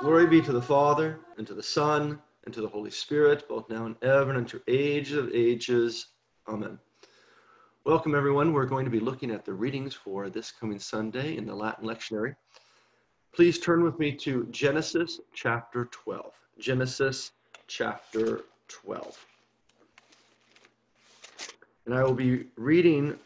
Glory be to the Father, and to the Son, and to the Holy Spirit, both now and ever, and unto age of ages. Amen. Welcome, everyone. We're going to be looking at the readings for this coming Sunday in the Latin lectionary. Please turn with me to Genesis chapter 12. Genesis chapter 12. And I will be reading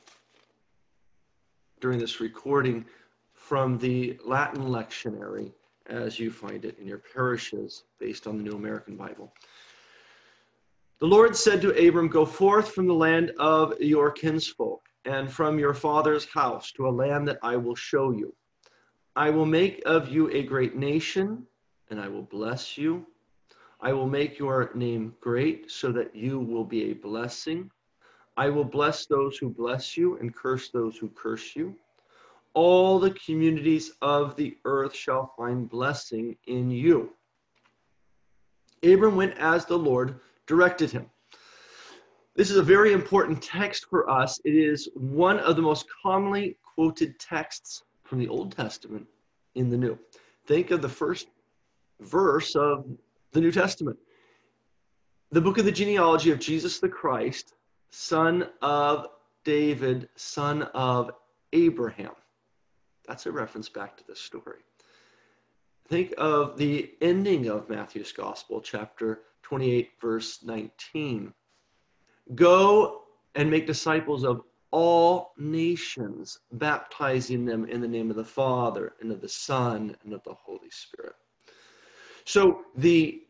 during this recording from the Latin lectionary as you find it in your parishes based on the New American Bible. The Lord said to Abram, Go forth from the land of your kinsfolk and from your father's house to a land that I will show you. I will make of you a great nation, and I will bless you. I will make your name great so that you will be a blessing. I will bless those who bless you and curse those who curse you. All the communities of the earth shall find blessing in you. Abram went as the Lord directed him. This is a very important text for us. It is one of the most commonly quoted texts from the Old Testament in the New. Think of the first verse of the New Testament. The book of the genealogy of Jesus the Christ, son of David, son of Abraham. That's a reference back to this story. Think of the ending of Matthew's Gospel, chapter 28, verse 19. Go and make disciples of all nations, baptizing them in the name of the Father and of the Son and of the Holy Spirit. So the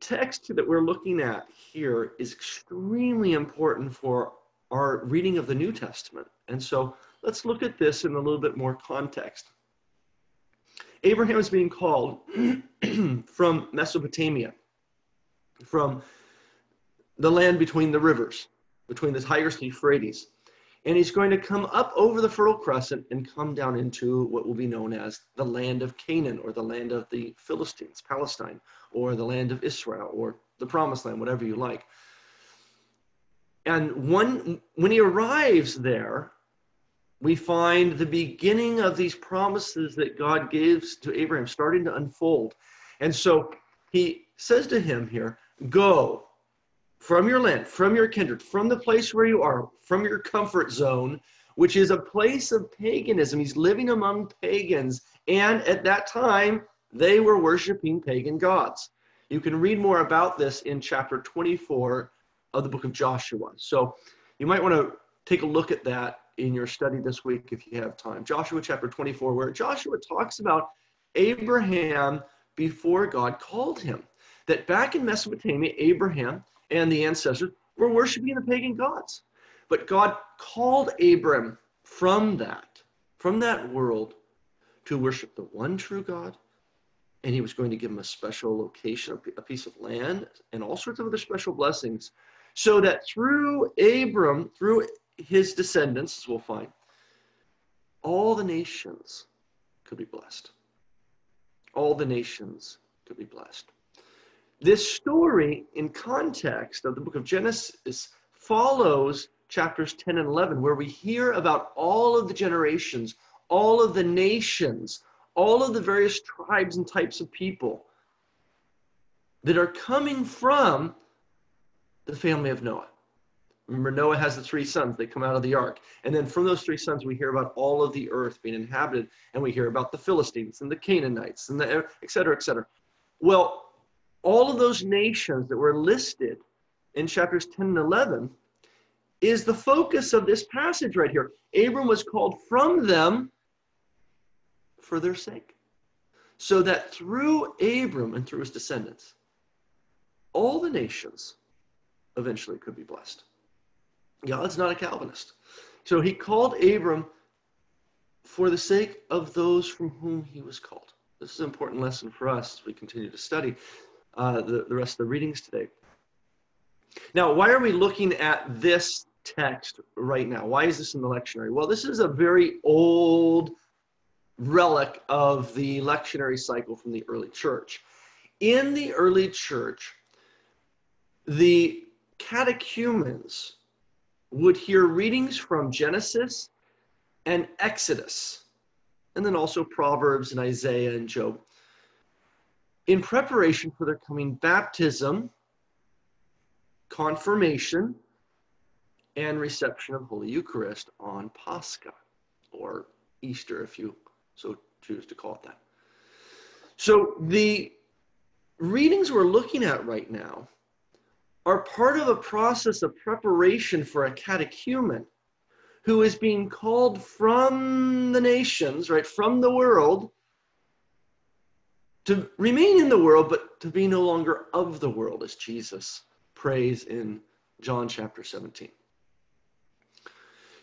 text that we're looking at here is extremely important for our reading of the New Testament. And so let's look at this in a little bit more context. Abraham is being called from Mesopotamia, from the land between the rivers, between the Tigris and Euphrates. And he's going to come up over the Fertile Crescent and come down into what will be known as the land of Canaan or the land of the Philistines, Palestine, or the land of Israel or the Promised Land, whatever you like. And when, when he arrives there, we find the beginning of these promises that God gives to Abraham starting to unfold. And so he says to him here, Go, from your land, from your kindred, from the place where you are, from your comfort zone, which is a place of paganism. He's living among pagans. And at that time, they were worshiping pagan gods. You can read more about this in chapter 24 of the book of Joshua. So you might want to take a look at that in your study this week if you have time. Joshua chapter 24, where Joshua talks about Abraham before God called him. That back in Mesopotamia, Abraham and the ancestors were worshiping the pagan gods. But God called Abram from that, from that world, to worship the one true God. And he was going to give him a special location, a piece of land, and all sorts of other special blessings, so that through Abram, through his descendants, as we'll find, all the nations could be blessed. All the nations could be blessed. This story, in context of the book of Genesis, follows chapters 10 and 11, where we hear about all of the generations, all of the nations, all of the various tribes and types of people that are coming from the family of Noah. Remember, Noah has the three sons. They come out of the ark. And then from those three sons, we hear about all of the earth being inhabited, and we hear about the Philistines and the Canaanites and the et cetera, et cetera. Well, all of those nations that were listed in chapters 10 and 11 is the focus of this passage right here. Abram was called from them for their sake. So that through Abram and through his descendants, all the nations eventually could be blessed. God's not a Calvinist. So he called Abram for the sake of those from whom he was called. This is an important lesson for us as we continue to study uh, the, the rest of the readings today. Now, why are we looking at this text right now? Why is this in the lectionary? Well, this is a very old relic of the lectionary cycle from the early church. In the early church, the catechumens would hear readings from Genesis and Exodus, and then also Proverbs and Isaiah and Job, in preparation for their coming baptism, confirmation, and reception of Holy Eucharist on Pascha, or Easter, if you so choose to call it that. So the readings we're looking at right now are part of a process of preparation for a catechumen who is being called from the nations, right, from the world, to remain in the world, but to be no longer of the world, as Jesus prays in John chapter 17.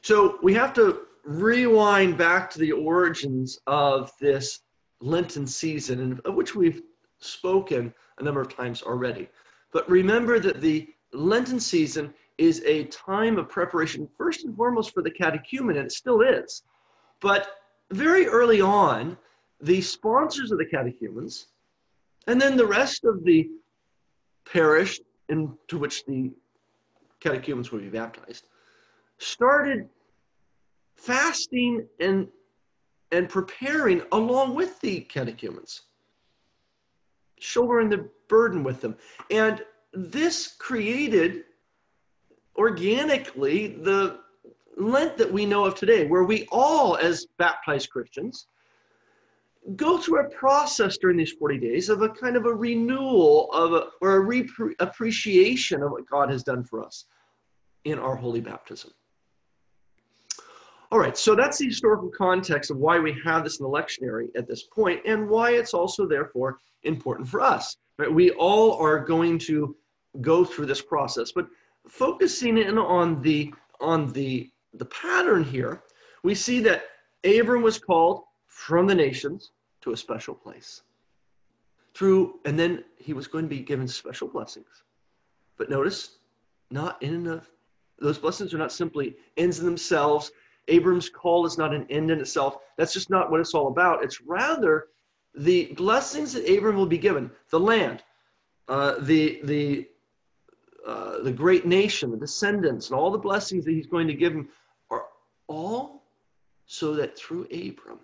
So we have to rewind back to the origins of this Lenten season, of which we've spoken a number of times already. But remember that the Lenten season is a time of preparation, first and foremost, for the catechumen, and it still is. But very early on, the sponsors of the catechumens, and then the rest of the parish into which the catechumens would be baptized, started fasting and and preparing along with the catechumens, shouldering the burden with them. And this created organically the Lent that we know of today, where we all, as baptized Christians, go through a process during these 40 days of a kind of a renewal of a, or a re- appreciation of what God has done for us in our holy baptism. All right, so that's the historical context of why we have this in the lectionary at this point and why it's also therefore important for us. Right? We all are going to go through this process, but focusing in on the on the the pattern here, we see that Abram was called from the nations to a special place. Through and then he was going to be given special blessings. But notice, not in and of those blessings are not simply ends in themselves Abram's call is not an end in itself. That's just not what it's all about. It's rather the blessings that Abram will be given, the land, uh, the the uh, the great nation, the descendants, and all the blessings that he's going to give him are all so that through Abram,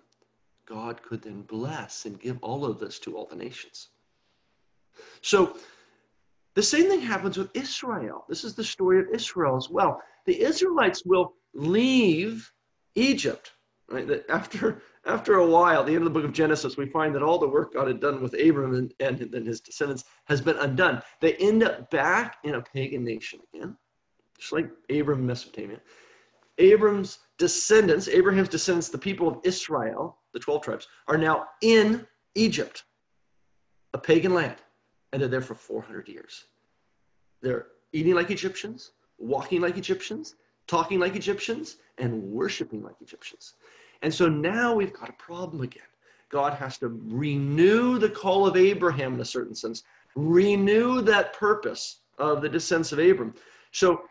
God could then bless and give all of this to all the nations. So the same thing happens with Israel. This is the story of Israel as well. The Israelites will leave Egypt. Right? That after after a while, at the end of the book of Genesis, we find that all the work God had done with Abram and, and, and his descendants has been undone. They end up back in a pagan nation again, just like Abram in Mesopotamia. Abram's descendants, Abraham's descendants, the people of Israel, the 12 tribes, are now in Egypt, a pagan land, and they're there for 400 years. They're eating like Egyptians, walking like Egyptians, talking like Egyptians, and worshiping like Egyptians. And so now we've got a problem again. God has to renew the call of Abraham in a certain sense, renew that purpose of the descents of Abram. So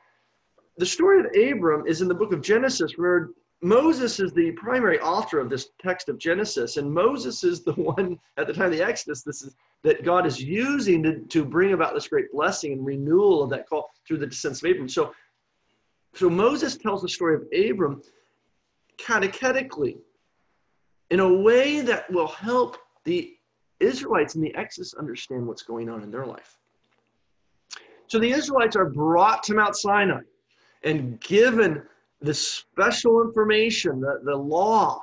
the story of Abram is in the book of Genesis, where Moses is the primary author of this text of Genesis, and Moses is the one at the time of the Exodus. This is that God is using to, to bring about this great blessing and renewal of that call through the descents of Abram. So so Moses tells the story of Abram catechetically in a way that will help the Israelites in the Exodus understand what's going on in their life. So the Israelites are brought to Mount Sinai and given the special information, the, the law,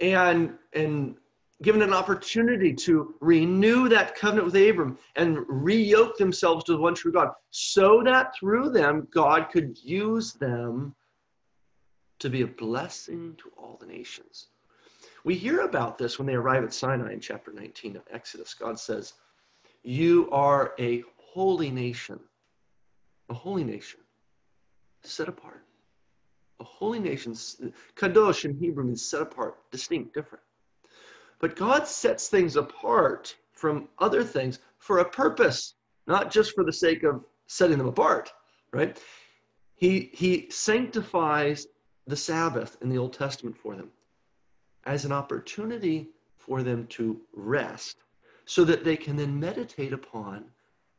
and, and given an opportunity to renew that covenant with Abram and reyoke themselves to the one true God, so that through them God could use them to be a blessing mm. to all the nations. We hear about this when they arrive at Sinai in chapter 19 of Exodus. God says, You are a holy nation, a holy nation, set apart. A holy nation, kadosh in Hebrew means set apart, distinct, different. But God sets things apart from other things for a purpose, not just for the sake of setting them apart, right? He, he sanctifies the Sabbath in the Old Testament for them as an opportunity for them to rest so that they can then meditate upon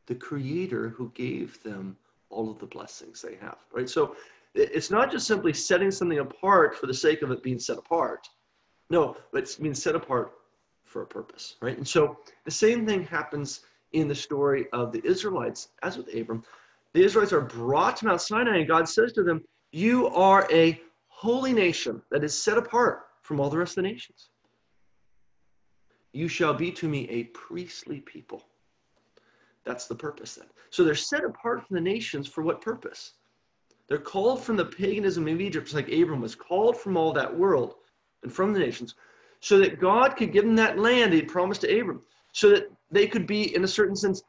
the creator who gave them all of the blessings they have, right? So it's not just simply setting something apart for the sake of it being set apart. No, it's being set apart for a purpose, right? And so the same thing happens in the story of the Israelites as with Abram. The Israelites are brought to Mount Sinai, and God says to them, You are a holy nation that is set apart from all the rest of the nations. You shall be to me a priestly people. That's the purpose then. So they're set apart from the nations for what purpose? They're called from the paganism of Egypt, like Abram was called from all that world and from the nations, so that God could give them that land he promised to Abram, so that they could be, in a certain sense,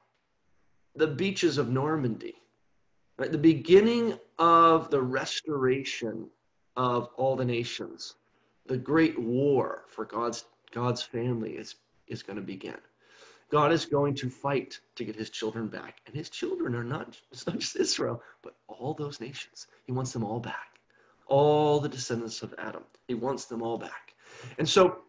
the beaches of Normandy, right? The beginning of the restoration of all the nations. The great war for God's God's family is is going to begin. God is going to fight to get his children back. And his children are not, it's not just Israel, but all those nations. He wants them all back. All the descendants of Adam. He wants them all back. And so,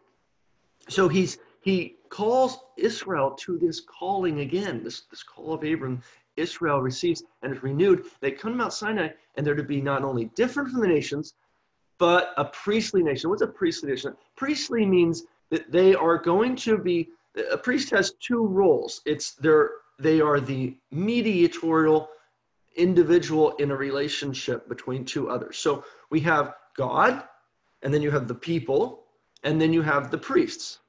so he's he calls Israel to this calling again, this, this call of Abram. Israel receives and is renewed. They come to Mount Sinai, and they're to be not only different from the nations, but a priestly nation. What's a priestly nation? Priestly means that they are going to be a priest has two roles. It's their they are the mediatorial individual in a relationship between two others. So we have God, and then you have the people, and then you have the priests.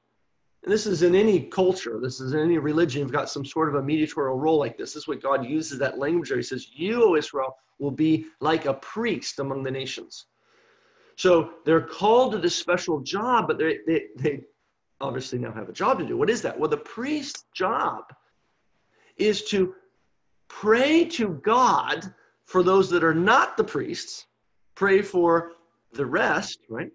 And this is in any culture, this is in any religion, you've got some sort of a mediatorial role like this. This is what God uses that language there. He says, You, O Israel, will be like a priest among the nations. So they're called to this special job, but they, they, they obviously now have a job to do. What is that? Well, the priest's job is to pray to God for those that are not the priests, pray for the rest, right?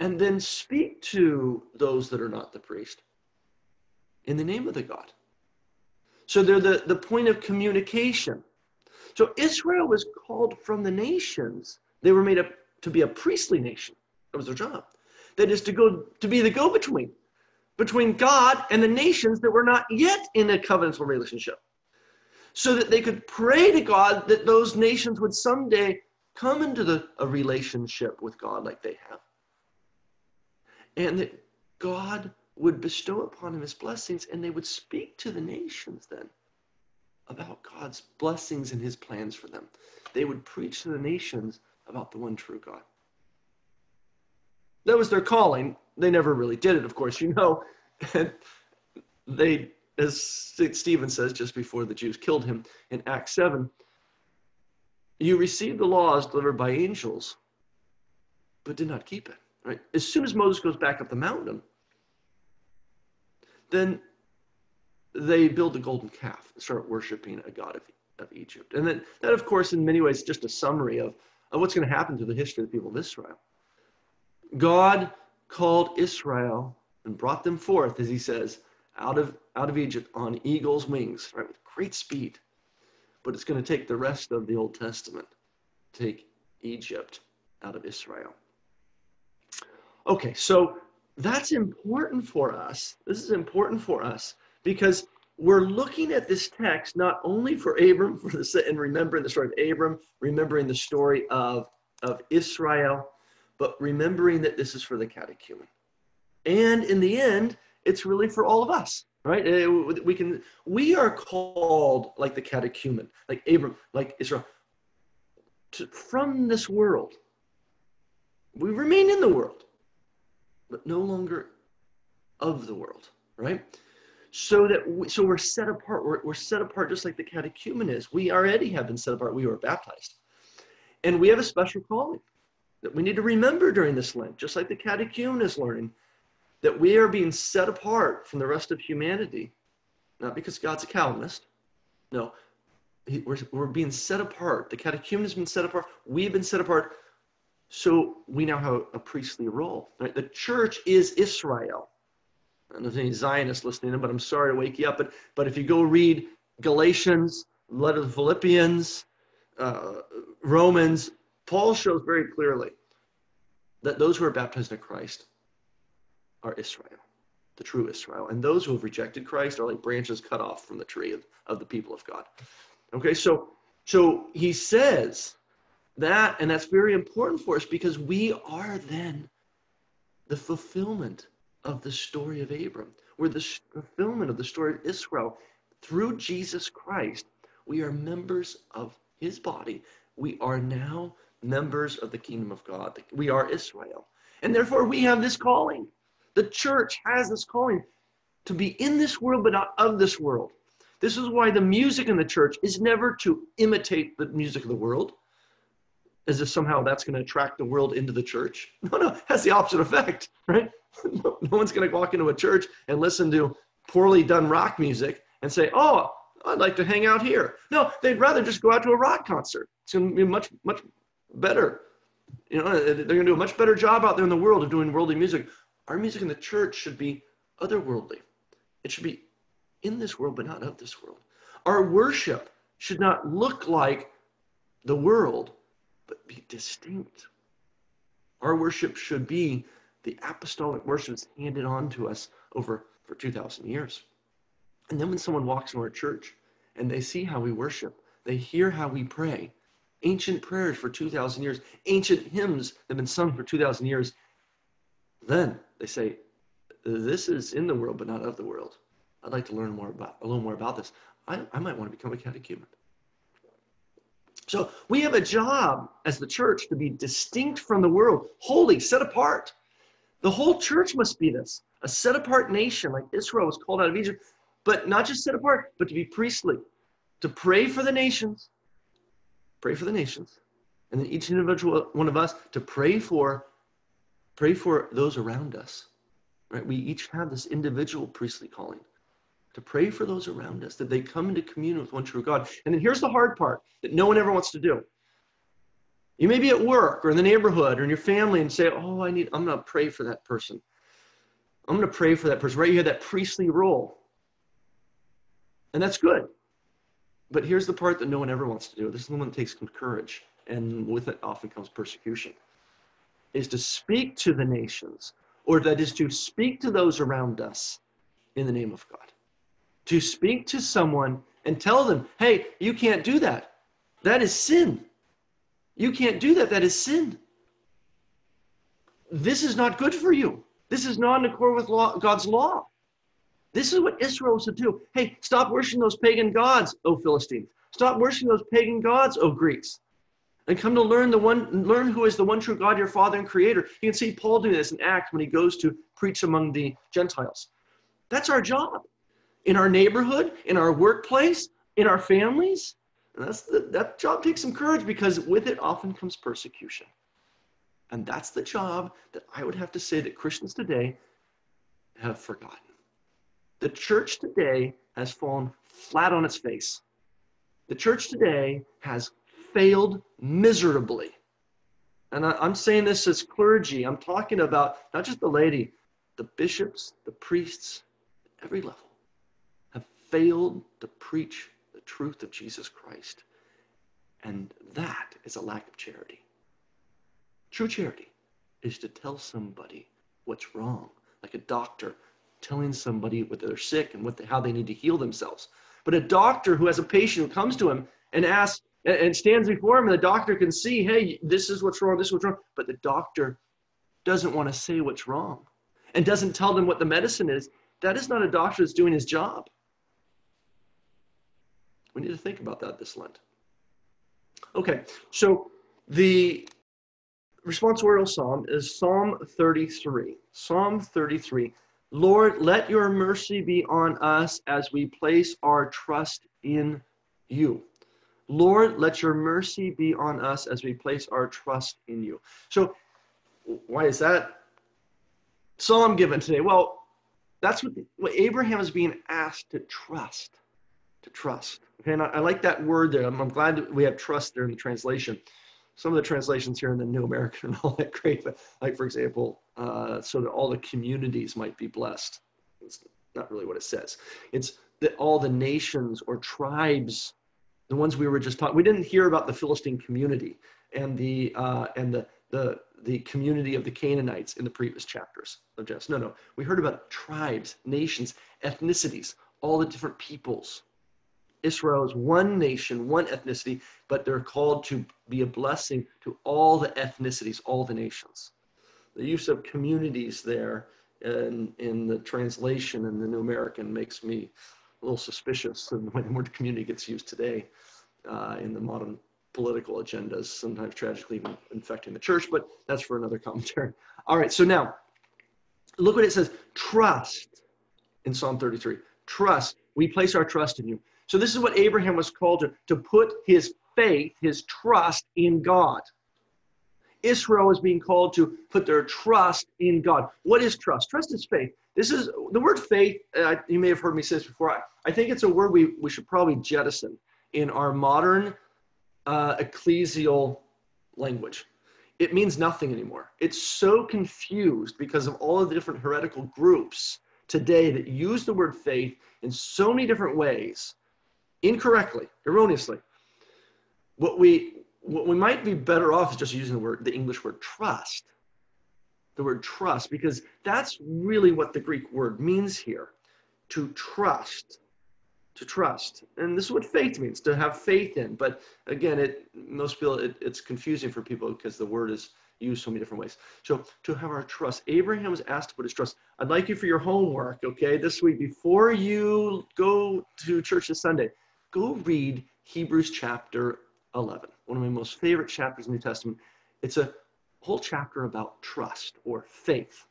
And then speak to those that are not the priest in the name of the God. So they're the, the point of communication. So Israel was called from the nations. They were made up to be a priestly nation. That was their job. That is to go to be the go-between between God and the nations that were not yet in a covenantal relationship. So that they could pray to God that those nations would someday come into the, a relationship with God like they have. And that God would bestow upon them his blessings and they would speak to the nations then about God's blessings and his plans for them. They would preach to the nations about the one true God. That was their calling. They never really did it, of course, you know. And they, as Stephen says just before the Jews killed him in Acts 7, you received the laws delivered by angels, but did not keep it. Right? As soon as Moses goes back up the mountain, then they build the golden calf and start worshiping a god of, of Egypt. And then that, of course, in many ways, is just a summary of, of what's going to happen to the history of the people of Israel. God called Israel and brought them forth, as he says, out of, out of Egypt on eagle's wings, right, with great speed. But it's going to take the rest of the Old Testament to take Egypt out of Israel. Okay, so that's important for us. This is important for us because we're looking at this text not only for Abram, for the, and remembering the story of Abram, remembering the story of, of Israel, but remembering that this is for the catechumen. And in the end, it's really for all of us, right? Uh, We can, we are called like the catechumen, like Abram, like Israel, to, from this world. We remain in the world, but no longer of the world, right? So that we, so we're set apart. We're, we're set apart just like the catechumen is. We already have been set apart. We were baptized, and we have a special calling that we need to remember during this Lent, just like the catechumen is learning, that we are being set apart from the rest of humanity, not because God's a Calvinist. No, he, we're, we're being set apart. The catechumen has been set apart. We've been set apart. So we now have a priestly role. Right? The church is Israel. I don't know if any Zionists listening in, but I'm sorry to wake you up. But, but if you go read Galatians, letter of Philippians, uh, Romans, Paul shows very clearly that those who are baptized in Christ are Israel. the true Israel. And those who have rejected Christ are like branches cut off from the tree of, of the people of God. Okay, so so he says that, and that's very important for us because we are then the fulfillment of the story of Abram. We're the fulfillment of the story of Israel. Through Jesus Christ, we are members of his body. We are now members of the kingdom of God. We are Israel. And therefore, we have this calling. The church has this calling to be in this world, but not of this world. This is why the music in the church is never to imitate the music of the world, as if somehow that's going to attract the world into the church. No, no, it has the opposite effect, right? No, no one's going to walk into a church and listen to poorly done rock music and say, oh, I'd like to hang out here. No, they'd rather just go out to a rock concert. It's going to be much, much better. You know, they're going to do a much better job out there in the world of doing worldly music. Our music in the church should be otherworldly. It should be in this world, but not of this world. Our worship should not look like the world, but be distinct. Our worship should be the apostolic worship that's handed on to us over for 2,000 years. And then when someone walks into our church and they see how we worship, they hear how we pray, ancient prayers for 2,000 years, ancient hymns that have been sung for 2,000 years, then they say, This is in the world, but not of the world. I'd like to learn more about a little more about this. I, I might want to become a catechumen. So we have a job as the church to be distinct from the world, holy, set apart. The whole church must be this a set apart nation, like Israel was called out of Egypt, but not just set apart, but to be priestly, to pray for the nations, pray for the nations, and then each individual one of us to pray for, pray for those around us. Right? We each have this individual priestly calling to pray for those around us, that they come into communion with one true God. And then here's the hard part that no one ever wants to do. You may be at work or in the neighborhood or in your family and say, Oh, I need, I'm going to pray for that person. I'm going to pray for that person. Right? You have that priestly role. And that's good. But here's the part that no one ever wants to do. This is the one that takes courage, and with it often comes persecution. Is to speak to the nations, or that is to speak to those around us in the name of God to speak to someone and tell them, hey, you can't do that. That is sin. You can't do that. That is sin. This is not good for you. This is not in accord with law, God's law. This is what Israel was to do. Hey, stop worshiping those pagan gods, O Philistines. Stop worshiping those pagan gods, O Greeks. And come to learn the one, learn who is the one true God, your Father and Creator. You can see Paul doing this in Acts when he goes to preach among the Gentiles. That's our job in our neighborhood, in our workplace, in our families. And that's the, that job takes some courage because with it often comes persecution. And that's the job that I would have to say that Christians today have forgotten. The church today has fallen flat on its face. The church today has failed miserably. And I, am saying this as clergy. I'm talking about not just the laity, the bishops, the priests, every level have failed to preach the truth of Jesus Christ. And that is a lack of charity. True charity is to tell somebody what's wrong, like a doctor telling somebody what they're sick and what the, how they need to heal themselves. But a doctor who has a patient who comes to him and asks and stands before him, and the doctor can see, hey, this is what's wrong, this is what's wrong. But the doctor doesn't want to say what's wrong and doesn't tell them what the medicine is. That is not a doctor that's doing his job. We need to think about that this Lent. Okay, so the responsorial psalm is Psalm 33. Psalm 33. Lord, let your mercy be on us as we place our trust in you. Lord, let your mercy be on us as we place our trust in you. So, why is that psalm given today? Well, that's what, what Abraham is being asked to trust to trust. Okay, and I, I like that word there. I'm, I'm, glad we have trust there in the translation. Some of the translations here in the New American are not that great, but like for example, uh, so that all the communities might be blessed. It's not really what it says. It's that all the nations or tribes, the ones we were just talking, we didn't hear about the Philistine community and the uh, and the the the community of the Canaanites in the previous chapters of Genesis. No, no. We heard about tribes, nations, ethnicities, all the different peoples. Israel is one nation, one ethnicity, but they're called to be a blessing to all the ethnicities, all the nations. The use of communities there in, in the translation in the New American makes me a little suspicious of the way the word community gets used today uh, in the modern political agendas, sometimes tragically even infecting the church, but that's for another commentary. All right, so now look what it says trust in Psalm 33. Trust. We place our trust in you. So this is what Abraham was called to, to put his faith, his trust in God. Israel is being called to put their trust in God. What is trust? Trust is faith. This is the word faith. Uh, you may have heard me say this before. I, I think it's a word we, we should probably jettison in our modern uh, ecclesial language. It means nothing anymore. It's so confused because of all of the different heretical groups today that use the word faith in so many different ways, incorrectly, erroneously. What we what we might be better off is just using the word the English word trust. The word trust, because that's really what the Greek word means here. To trust to trust. And this is what faith means, to have faith in. But again, it most people it, it's confusing for people because the word is used so many different ways. So to have our trust. Abraham was asked to put his trust. I'd like you for your homework, okay, this week, before you go to church this Sunday, go read Hebrews chapter 11, one of my most favorite chapters in the New Testament. It's a whole chapter about trust or faith.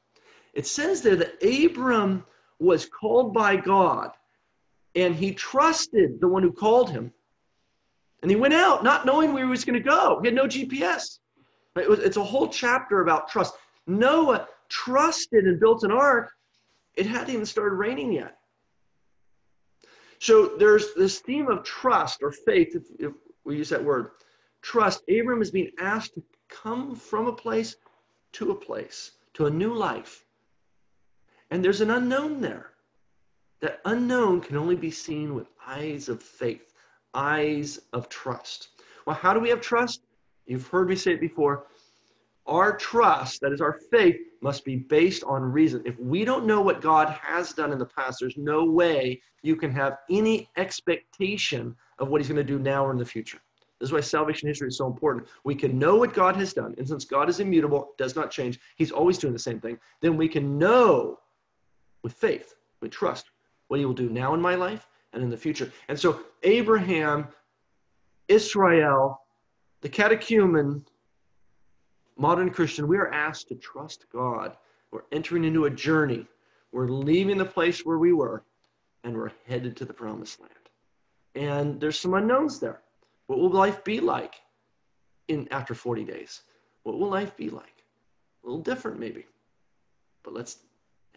It says there that Abram was called by God and he trusted the one who called him. And he went out not knowing where he was going to go. He had no GPS. It was, it's a whole chapter about trust. Noah trusted and built an ark. It hadn't even started raining yet. So there's this theme of trust or faith, if, if we use that word. Trust. Abram is being asked to come from a place to a place, to a new life. And there's an unknown there. That unknown can only be seen with eyes of faith, eyes of trust. Well, how do we have trust? You've heard me say it before. Our trust, that is our faith, must be based on reason. If we don't know what God has done in the past, there's no way you can have any expectation of what He's going to do now or in the future. This is why salvation history is so important. We can know what God has done. And since God is immutable, does not change, He's always doing the same thing, then we can know with faith, with trust, what he will do now in my life and in the future. And so, Abraham, Israel, the catechumen, modern Christian, we are asked to trust God. We're entering into a journey. We're leaving the place where we were and we're headed to the promised land. And there's some unknowns there. What will life be like in after 40 days? What will life be like? A little different maybe. But let's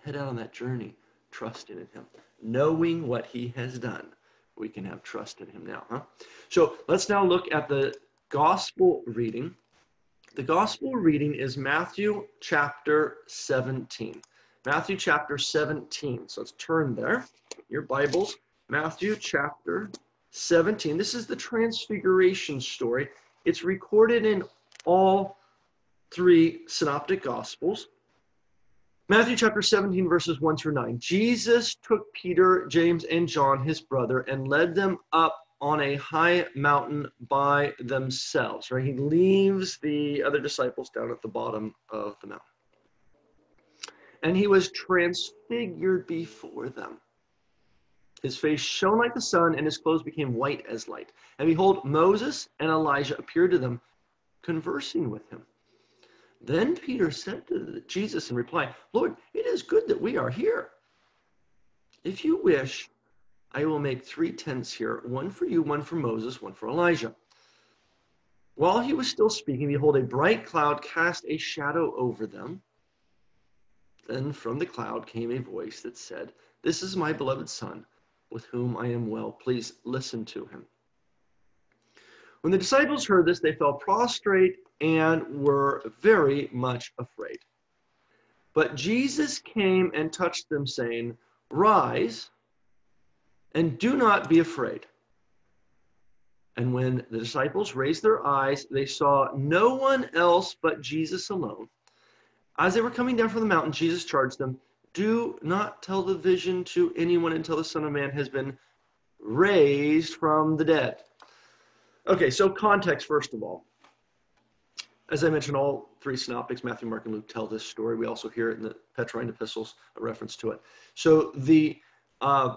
head out on that journey trusting in him knowing what he has done, we can have trust in him now. Huh? So let's now look at the gospel reading. The gospel reading is Matthew chapter 17. Matthew chapter 17. So let's turn there. Your Bibles, Matthew chapter 17. This is the transfiguration story. It's recorded in all three synoptic gospels. Matthew chapter 17, verses 1 through 9. Jesus took Peter, James, and John, his brother, and led them up on a high mountain by themselves. Right? He leaves the other disciples down at the bottom of the mountain. And he was transfigured before them. His face shone like the sun, and his clothes became white as light. And behold, Moses and Elijah appeared to them, conversing with him. Then Peter said to Jesus in reply, Lord, it is good that we are here. If you wish, I will make three tents here one for you, one for Moses, one for Elijah. While he was still speaking, behold, a bright cloud cast a shadow over them. Then from the cloud came a voice that said, This is my beloved Son, with whom I am well. Please listen to him. When the disciples heard this, they fell prostrate and were very much afraid. But Jesus came and touched them, saying, Rise and do not be afraid. And when the disciples raised their eyes, they saw no one else but Jesus alone. As they were coming down from the mountain, Jesus charged them, Do not tell the vision to anyone until the Son of Man has been raised from the dead. Okay, so context first of all. As I mentioned, all three synoptics, Matthew, Mark, and Luke, tell this story. We also hear it in the Petrine epistles, a reference to it. So the uh,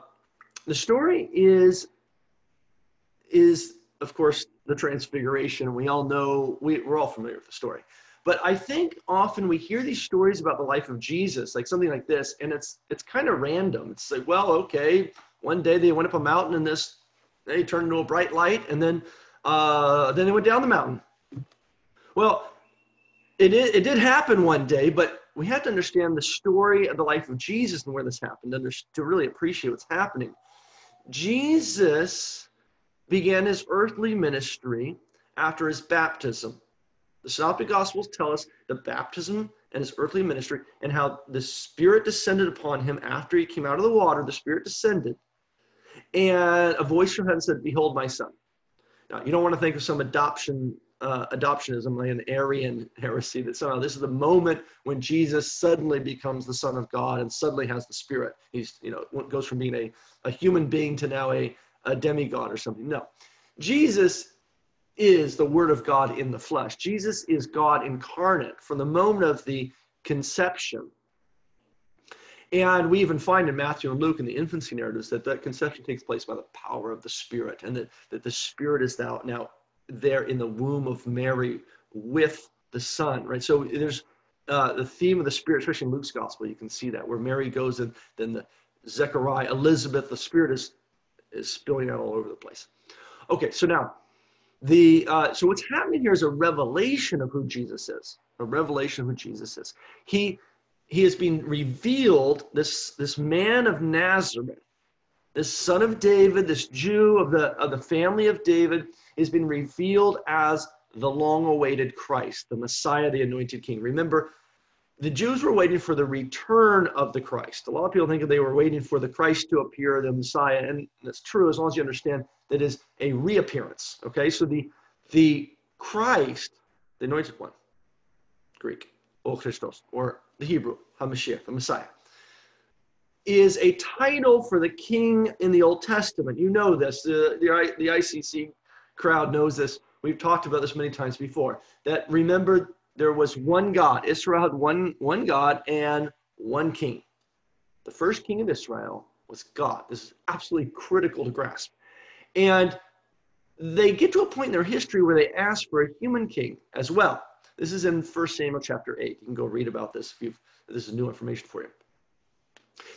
the story is is of course the transfiguration. We all know we, we're all familiar with the story. But I think often we hear these stories about the life of Jesus, like something like this, and it's it's kind of random. It's like, well, okay, one day they went up a mountain and this they turned into a bright light, and then uh, then they went down the mountain. Well, it, it did happen one day, but we have to understand the story of the life of Jesus and where this happened to, to really appreciate what's happening. Jesus began his earthly ministry after his baptism. The Synoptic Gospels tell us the baptism and his earthly ministry and how the Spirit descended upon him after he came out of the water. The Spirit descended, and a voice from heaven said, Behold, my son. Now, you don't want to think of some adoption uh, adoptionism, like an Arian heresy, that somehow this is the moment when Jesus suddenly becomes the Son of God and suddenly has the Spirit. He's, you know, goes from being a, a human being to now a, a demigod or something. No. Jesus is the Word of God in the flesh. Jesus is God incarnate from the moment of the conception. And we even find in Matthew and Luke in the infancy narratives that that conception takes place by the power of the Spirit, and that, that the Spirit is now, now there in the womb of Mary with the Son, right? So there's uh, the theme of the Spirit, especially in Luke's Gospel, you can see that where Mary goes and then the Zechariah, Elizabeth, the Spirit is is spilling out all over the place. Okay, so now the uh, so what's happening here is a revelation of who Jesus is, a revelation of who Jesus is. He he has been revealed. This this man of Nazareth, this son of David, this Jew of the of the family of David has been revealed as the long awaited Christ, the Messiah, the anointed king. Remember, the Jews were waiting for the return of the Christ. A lot of people think that they were waiting for the Christ to appear, the Messiah, and that's true as long as you understand that is a reappearance. Okay, so the the Christ, the anointed one, Greek, O Christos, or the Hebrew, HaMashiach, the Messiah, is a title for the king in the Old Testament. You know this. The, the, the ICC crowd knows this. We've talked about this many times before. That remember, there was one God. Israel had one, one God and one king. The first king of Israel was God. This is absolutely critical to grasp. And they get to a point in their history where they ask for a human king as well. This is in 1 Samuel chapter 8. You can go read about this if you've, this is new information for you.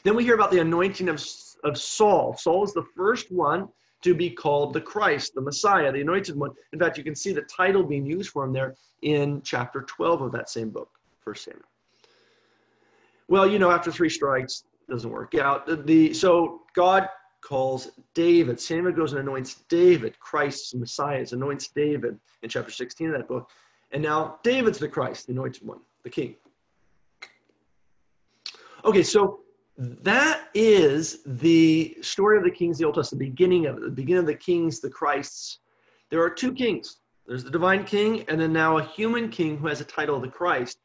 Then we hear about the anointing of, of Saul. Saul is the first one to be called the Christ, the Messiah, the anointed one. In fact, you can see the title being used for him there in chapter 12 of that same book, First Samuel. Well, you know, after three strikes, doesn't work out. The, so God calls David. Samuel goes and anoints David, Christ's Messiah, anoints David in chapter 16 of that book. And now David's the Christ, the anointed one, the king. Okay, so that is the story of the kings, the Old Testament, the beginning of the beginning of the kings, the Christs. There are two kings. There's the divine king, and then now a human king who has a title of the Christ.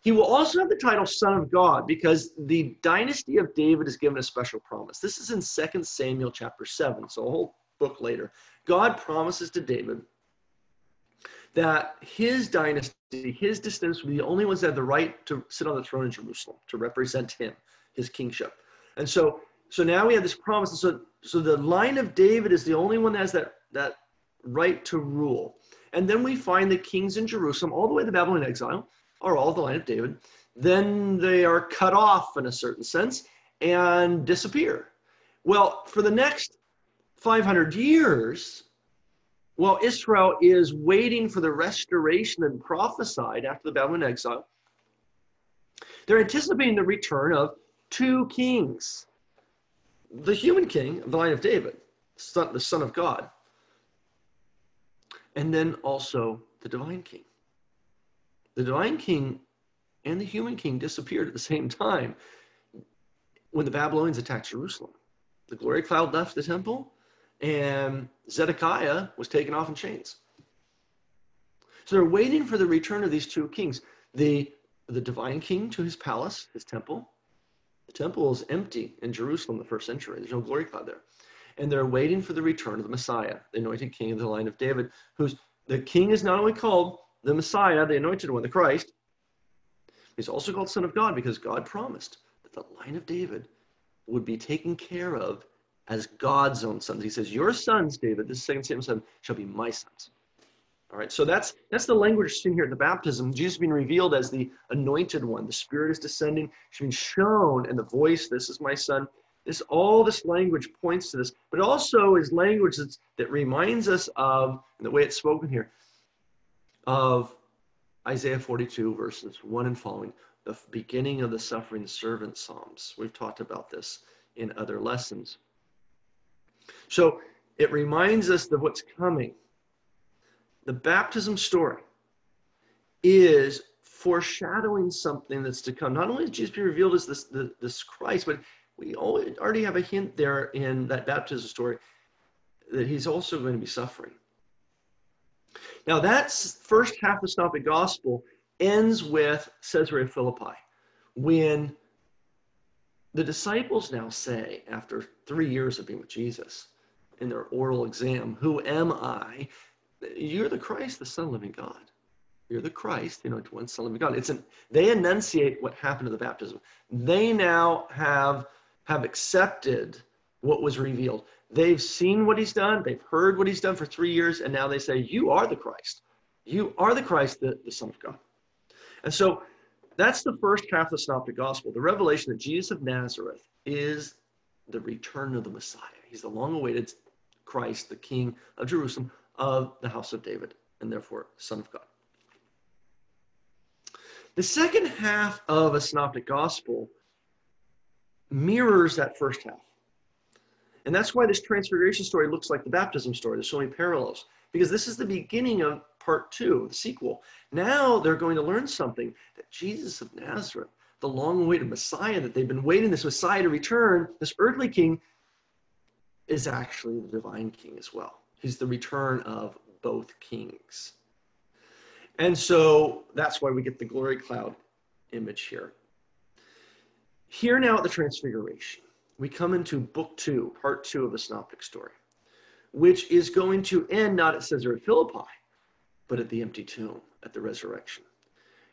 He will also have the title Son of God because the dynasty of David is given a special promise. This is in 2 Samuel chapter 7, so a whole book later. God promises to David that his dynasty, his descendants will be the only ones that have the right to sit on the throne in Jerusalem, to represent him his kingship. And so, so now we have this promise. So, so the line of David is the only one that has that, that right to rule. And then we find the kings in Jerusalem, all the way to the Babylonian exile, are all the line of David. Then they are cut off in a certain sense and disappear. Well, for the next 500 years, while Israel is waiting for the restoration and prophesied after the Babylonian exile, they're anticipating the return of two kings the human king the line of David, son, the Son of God, and then also the divine king. The divine king and the human king disappeared at the same time when the Babylonians attacked Jerusalem. The glory cloud left the temple, and Zedekiah was taken off in chains. So they're waiting for the return of these two kings the, the divine king to his palace, his temple. The temple is empty in Jerusalem the first century, there's no glory cloud there. And they're waiting for the return of the Messiah, the anointed king of the line of David, who's the king is not only called the Messiah, the anointed one, the Christ, he's also called Son of God because God promised that the line of David would be taken care of as God's own sons. He says, Your sons, David, this is 2 Samuel 7, shall be my sons. All right, so that's that's the language seen here at the baptism. Jesus being revealed as the anointed one. The Spirit is descending. He's being shown, and the voice, this is my son. This all this language points to this, but also is language that's, that reminds us of the way it's spoken here, of Isaiah 42 verses one and following, the beginning of the suffering servant psalms. We've talked about this in other lessons. So it reminds us of what's coming. The baptism story is foreshadowing something that's to come. Not only is Jesus be revealed as this, this Christ, but we already have a hint there in that baptism story that he's also going to be suffering. Now, that first half of the Synoptic Gospel ends with Caesarea Philippi, when the disciples now say, after three years of being with Jesus, in their oral exam, Who am I? You're the Christ, the Son of the living God. You're the Christ, you know, one Son of the living God. It's an, they enunciate what happened to the baptism. They now have have accepted what was revealed. They've seen what he's done, they've heard what he's done for three years, and now they say, You are the Christ. You are the Christ, the, the Son of God. And so that's the first half of the Synoptic Gospel the revelation that Jesus of Nazareth is the return of the Messiah. He's the long awaited Christ, the King of Jerusalem, of the house of David, and therefore Son of God. The second half of a Synoptic Gospel mirrors that first half. And that's why this transfiguration story looks like the baptism story. There's so many parallels because this is the beginning of part two, the sequel. Now they're going to learn something that Jesus of Nazareth, the long awaited Messiah that they've been waiting, this Messiah to return, this earthly king, is actually the divine king as well. He's the return of both kings. And so that's why we get the glory cloud image here. Here now at the Transfiguration, we come into book two, part two of the Synoptic story, which is going to end not at Caesarea Philippi, but at the empty tomb, at the resurrection.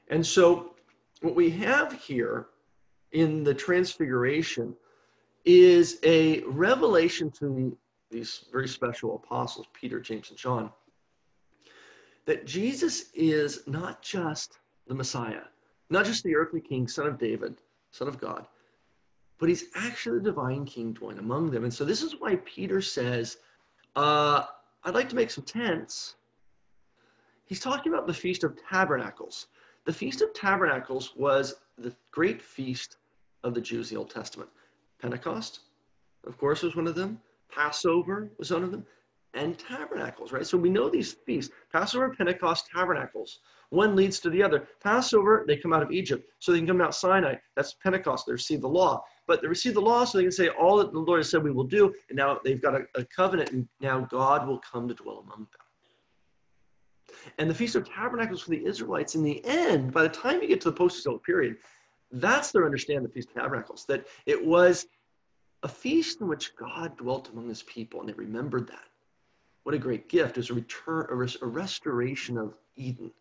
And so what we have here in the Transfiguration is a revelation to these very special apostles, Peter, James, and John, that Jesus is not just the Messiah, not just the earthly king, son of David, Son of God, but he's actually the divine king dwelling among them. And so this is why Peter says, uh, I'd like to make some tents. He's talking about the Feast of Tabernacles. The Feast of Tabernacles was the great feast of the Jews in the Old Testament. Pentecost, of course, was one of them. Passover was one of them. And Tabernacles, right? So we know these feasts Passover, Pentecost, Tabernacles. One leads to the other. Passover, they come out of Egypt, so they can come out Sinai. That's Pentecost. They receive the law. But they receive the law so they can say all that the Lord has said we will do. And now they've got a, a covenant, and now God will come to dwell among them. And the Feast of Tabernacles for the Israelites, in the end, by the time you get to the post exilic period, that's their understanding of the Feast of Tabernacles, that it was a feast in which God dwelt among his people, and they remembered that. What a great gift. It was a return, a, res- a restoration of Eden.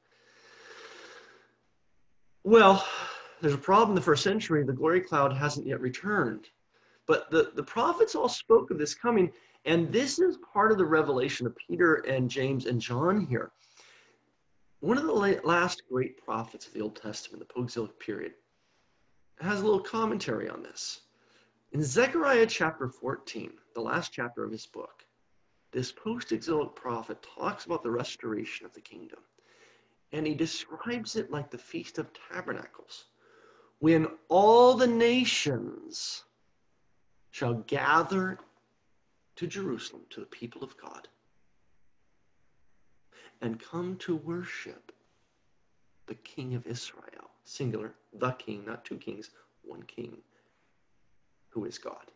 Well, there's a problem in the first century. The glory cloud hasn't yet returned. But the, the prophets all spoke of this coming, and this is part of the revelation of Peter and James and John here. One of the last great prophets of the Old Testament, the post-exilic period, has a little commentary on this. In Zechariah chapter 14, the last chapter of his book, this post-exilic prophet talks about the restoration of the kingdom. And he describes it like the Feast of Tabernacles, when all the nations shall gather to Jerusalem, to the people of God, and come to worship the King of Israel. Singular, the King, not two kings, one King, who is God.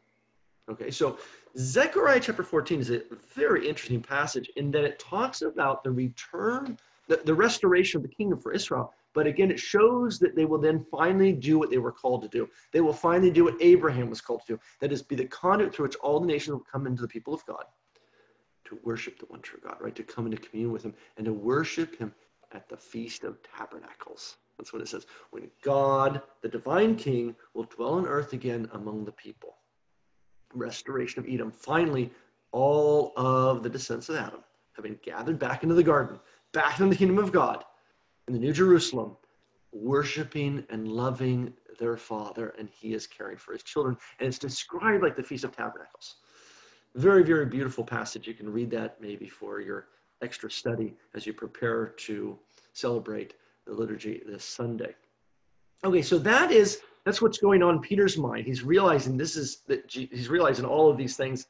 Okay, so Zechariah chapter 14 is a very interesting passage in that it talks about the return, the, the restoration of the kingdom for Israel. But again, it shows that they will then finally do what they were called to do. They will finally do what Abraham was called to do. That is, be the conduit through which all the nations will come into the people of God to worship the one true God, right? To come into communion with him and to worship him at the Feast of Tabernacles. That's what it says. When God, the divine king, will dwell on earth again among the people restoration of Eden. Finally, all of the descendants of Adam have been gathered back into the garden, back in the kingdom of God, in the New Jerusalem, worshiping and loving their Father, and He is caring for His children. And it's described like the Feast of Tabernacles. Very, very beautiful passage. You can read that maybe for your extra study as you prepare to celebrate the liturgy this Sunday. Okay, so that is that's what's going on in Peter's mind. He's realizing this is that he's realizing all of these things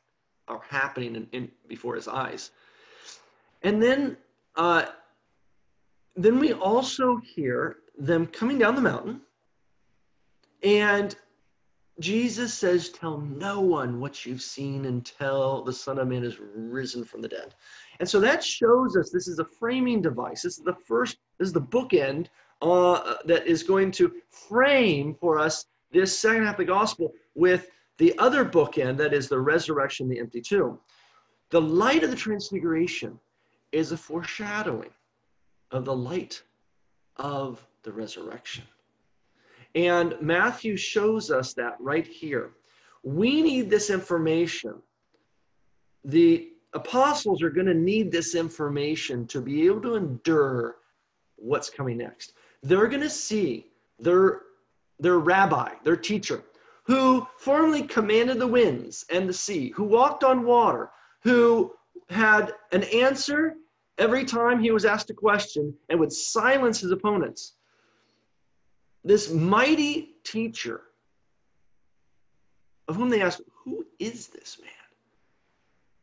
are happening in, in before his eyes. And then uh, then we also hear them coming down the mountain, and Jesus says, Tell no one what you've seen until the Son of Man is risen from the dead. And so that shows us this is a framing device. This is the first, this is the bookend uh, that is going to frame for us this second half of the gospel with the other bookend that is the resurrection, the empty tomb. The light of the transfiguration is a foreshadowing of the light of the resurrection. And Matthew shows us that right here. We need this information. The apostles are going to need this information to be able to endure what's coming next they're going to see their, their rabbi, their teacher, who formerly commanded the winds and the sea, who walked on water, who had an answer every time he was asked a question and would silence his opponents. This mighty teacher, of whom they asked, Who is this man?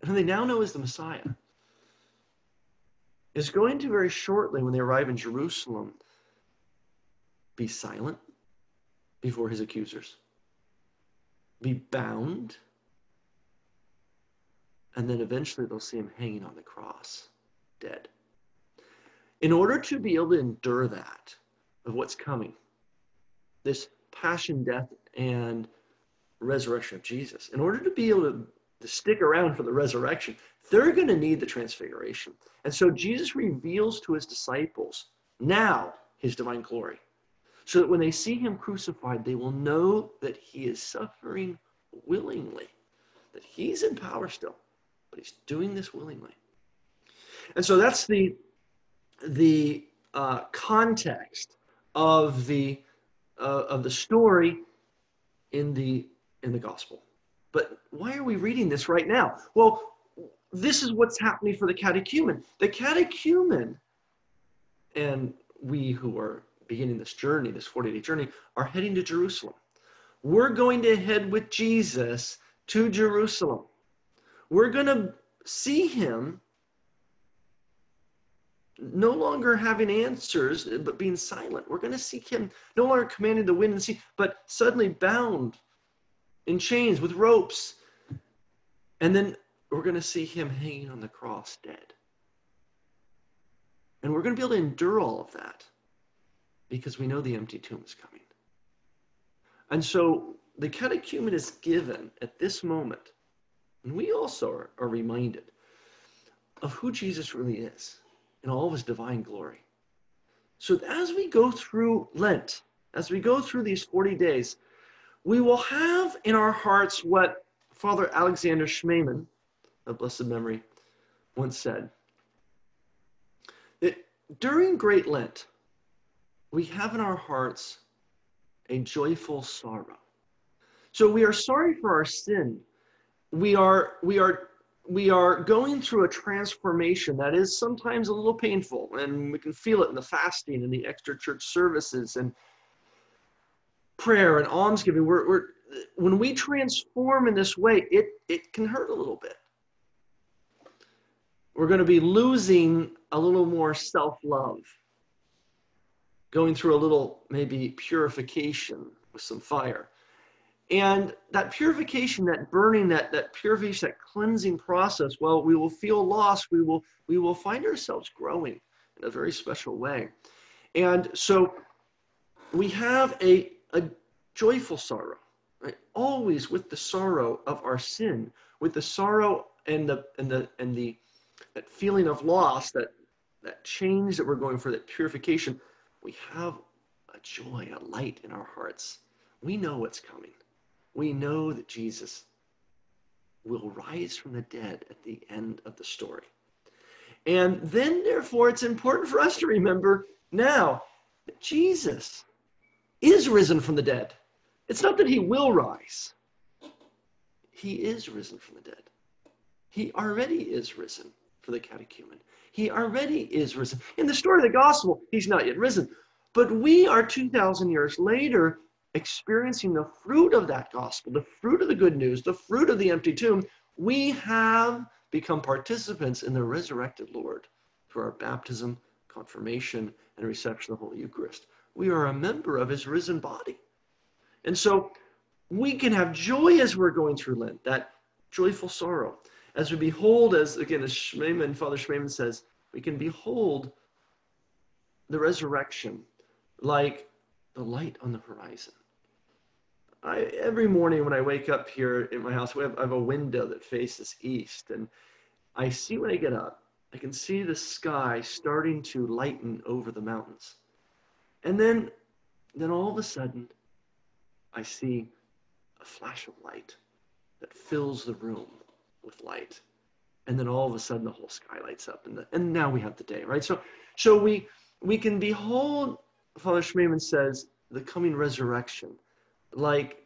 And who they now know as the Messiah, is going to very shortly, when they arrive in Jerusalem, be silent before his accusers, be bound, and then eventually they'll see him hanging on the cross, dead. In order to be able to endure that, of what's coming, this passion, death, and resurrection of Jesus, in order to be able to, to stick around for the resurrection, they're going to need the transfiguration. And so Jesus reveals to his disciples now his divine glory so that when they see him crucified, they will know that he is suffering willingly, that he's in power still, but he's doing this willingly. And so that's the, the uh, context of the, uh, of the story in the, in the gospel. But why are we reading this right now? Well, this is what's happening for the catechumen. The catechumen, and we who are beginning this journey, this 40 day journey, are heading to Jerusalem. We're going to head with Jesus to Jerusalem. We're going to see him no longer having answers, but being silent. We're going to see him no longer commanding the wind and sea, but suddenly bound in chains with ropes. And then we're going to see him hanging on the cross dead. And we're going to be able to endure all of that because we know the empty tomb is coming. And so the catechumen is given at this moment, and we also are, are reminded of who Jesus really is in all of his divine glory. So as we go through Lent, as we go through these 40 days, we will have in our hearts what Father Alexander Schmemann, of blessed memory, once said. That during Great Lent, we have in our hearts a joyful sorrow. So we are sorry for our sin. We are we are we are going through a transformation that is sometimes a little painful, and we can feel it in the fasting and the extra church services and prayer and almsgiving. We're, we're when we transform in this way, it it can hurt a little bit. We're going to be losing a little more self-love going through a little maybe purification with some fire. And that purification, that burning, that, that purification, that cleansing process, well, we will feel lost. We will, we will find ourselves growing in a very special way. And so we have a, a joyful sorrow, right? Always with the sorrow of our sin, with the sorrow and the and the and the that feeling of loss, that that change that we're going for, that purification, we have a joy, a light in our hearts. We know what's coming. We know that Jesus will rise from the dead at the end of the story. And then, therefore, it's important for us to remember now that Jesus is risen from the dead. It's not that he will rise, he is risen from the dead. He already is risen for the catechumen. He already is risen. In the story of the gospel, he's not yet risen. But we are 2,000 years later experiencing the fruit of that gospel, the fruit of the good news, the fruit of the empty tomb. We have become participants in the resurrected Lord through our baptism, confirmation, and reception of the Holy Eucharist. We are a member of his risen body. And so we can have joy as we're going through Lent, that joyful sorrow. As we behold, as again, as Schmemann, Father Schmemann says, we can behold the resurrection like the light on the horizon. I, every morning when I wake up here in my house, we have, I have a window that faces east, and I see when I get up, I can see the sky starting to lighten over the mountains. And then, then all of a sudden, I see a flash of light that fills the room with light. And then all of a sudden the whole sky lights up and, the, and now we have the day, right? So, so we, we can behold, Father Schmemann says, the coming resurrection like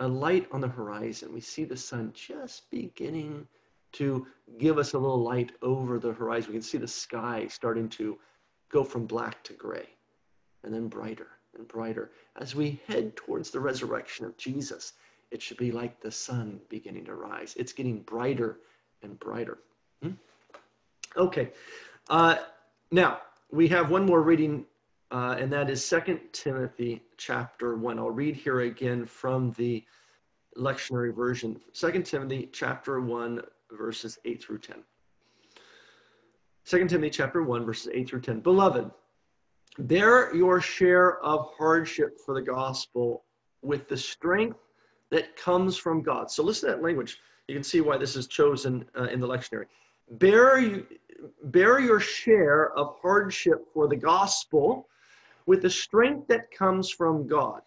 a light on the horizon. We see the sun just beginning to give us a little light over the horizon. We can see the sky starting to go from black to gray and then brighter and brighter. As we head towards the resurrection of Jesus, it should be like the sun beginning to rise. It's getting brighter and brighter. Hmm? Okay. Uh, now, we have one more reading, uh, and that is Second Timothy chapter 1. I'll read here again from the lectionary version. Second Timothy chapter 1, verses 8 through 10. 2 Timothy chapter 1, verses 8 through 10. Beloved, bear your share of hardship for the gospel with the strength that comes from God. So listen to that language. You can see why this is chosen uh, in the lectionary. Bear, bear your share of hardship for the gospel with the strength that comes from God.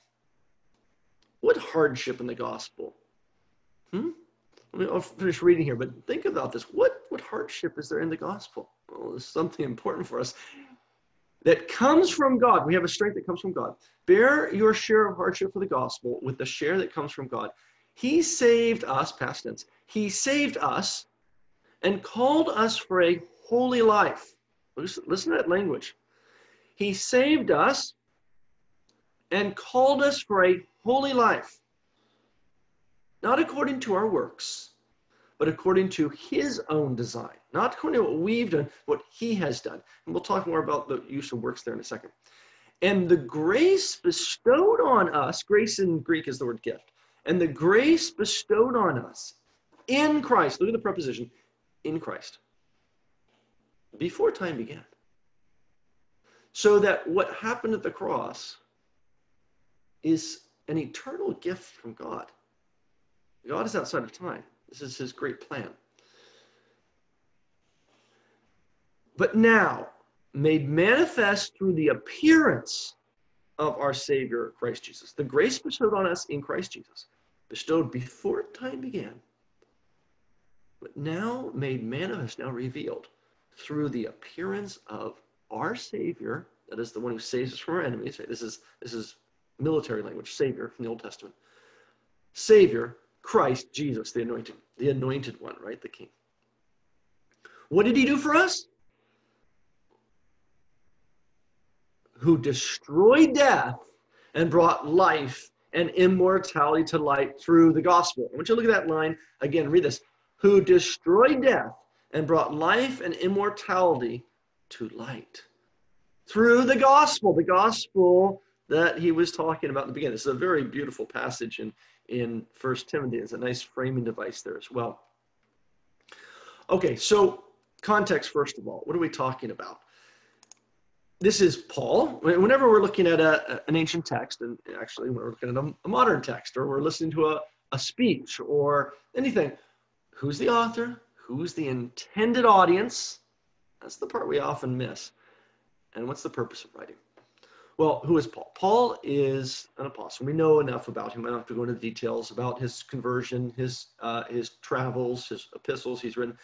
What hardship in the gospel? Hmm? I'll finish reading here, but think about this. What, what hardship is there in the gospel? Well, there's something important for us that comes from God. We have a strength that comes from God. Bear your share of hardship for the gospel with the share that comes from God. He saved us, past tense, He saved us and called us for a holy life. Listen, listen to that language. He saved us and called us for a holy life, not according to our works, but according to his own design, not according to what we've done, what he has done. And we'll talk more about the use of works there in a second. And the grace bestowed on us, grace in Greek is the word gift, and the grace bestowed on us in Christ, look at the preposition, in Christ, before time began. So that what happened at the cross is an eternal gift from God. God is outside of time. This is his great plan. But now, made manifest through the appearance of our Savior, Christ Jesus, the grace bestowed on us in Christ Jesus, bestowed before time began, but now made manifest, now revealed through the appearance of our Savior, that is the one who saves us from our enemies. This is this is military language, Savior from the Old Testament. Savior, Christ, Jesus, the anointed, the anointed one, right? The King. What did he do for us? Who destroyed death and brought life and immortality to light through the gospel. I want you to look at that line again. Read this. Who destroyed death and brought life and immortality to light through the gospel. The gospel that he was talking about in the beginning. This is a very beautiful passage in, in First Timothy. It's a nice framing device there as well. Okay, so context first of all. What are we talking about? This is Paul. Whenever we're looking at a, an ancient text, and actually when we're looking at a, a modern text, or we're listening to a, a speech or anything, who's the author? Who's the intended audience? That's the part we often miss. And what's the purpose of writing? Well, who is Paul? Paul is an apostle. We know enough about him. I don't have to go into the details about his conversion, his uh, his travels, his epistles he's written.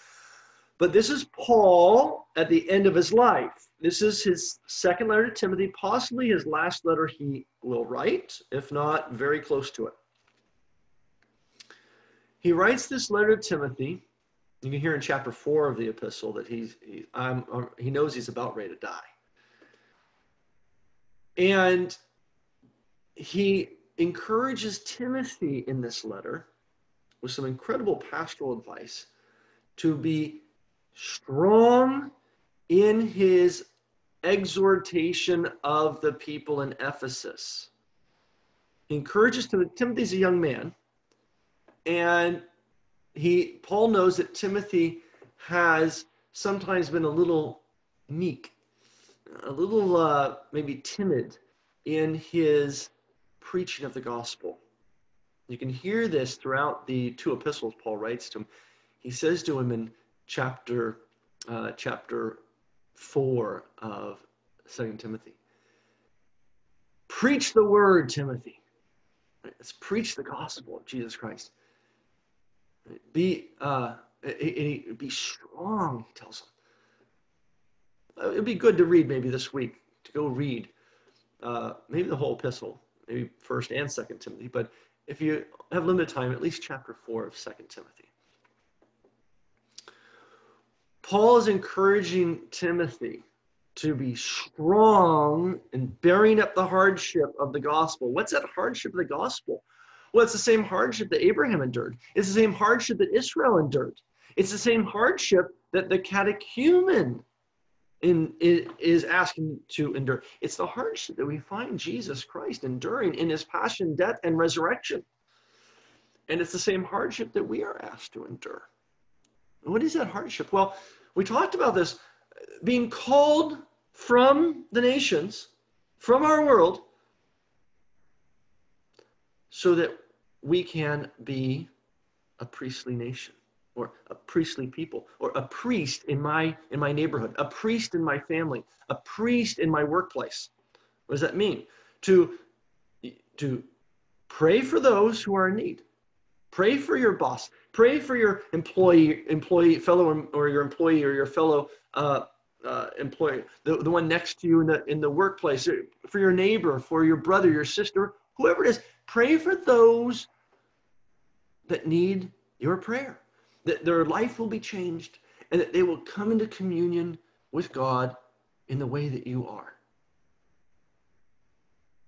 But this is Paul at the end of his life. This is his second letter to Timothy, possibly his last letter he will write, if not very close to it. He writes this letter to Timothy. You can hear in chapter four of the epistle that he's he, he knows he's about ready to die. And he encourages Timothy in this letter with some incredible pastoral advice to be strong in his exhortation of the people in Ephesus. He encourages Timothy. Timothy's a young man, and he Paul knows that Timothy has sometimes been a little meek a little uh, maybe timid in his preaching of the gospel. You can hear this throughout the two epistles Paul writes to him. He says to him in chapter uh, chapter four of Second Timothy, "Preach the word, Timothy. Let's preach the gospel of Jesus Christ. Be uh, be strong." He tells uh, it'd be good to read maybe this week to go read uh, maybe the whole epistle, maybe First and Second Timothy. But if you have limited time, at least chapter four of Second Timothy. Paul is encouraging Timothy to be strong and bearing up the hardship of the gospel. What's that hardship of the gospel? Well, it's the same hardship that Abraham endured. It's the same hardship that Israel endured. It's the same hardship that the catechumen in, is asking to endure. It's the hardship that we find Jesus Christ enduring in his passion, death, and resurrection. And it's the same hardship that we are asked to endure. What is that hardship? Well, we talked about this being called from the nations, from our world, so that we can be a priestly nation or a priestly people or a priest in my in my neighborhood a priest in my family a priest in my workplace. What does that mean? To to pray for those who are in need. Pray for your boss pray for your employee employee fellow or your employee or your fellow uh, uh, employee the, the one next to you in the in the workplace for your neighbor for your brother your sister whoever it is pray for those that need your prayer that their life will be changed and that they will come into communion with God in the way that you are.